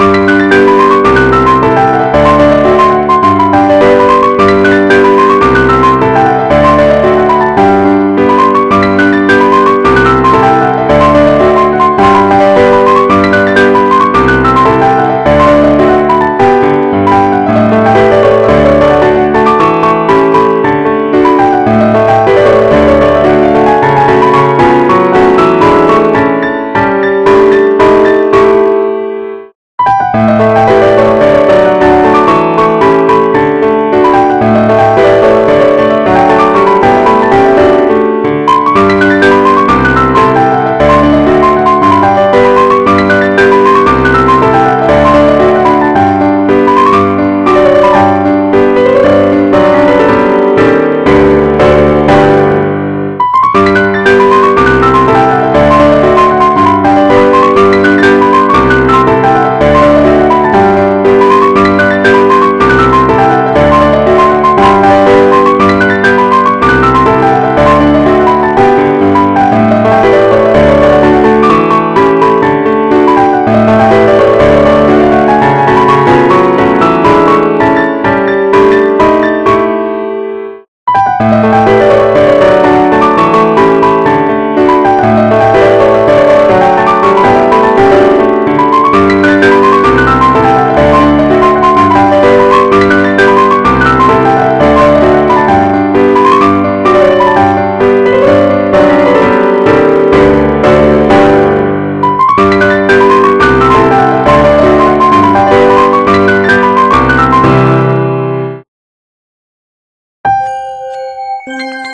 you Música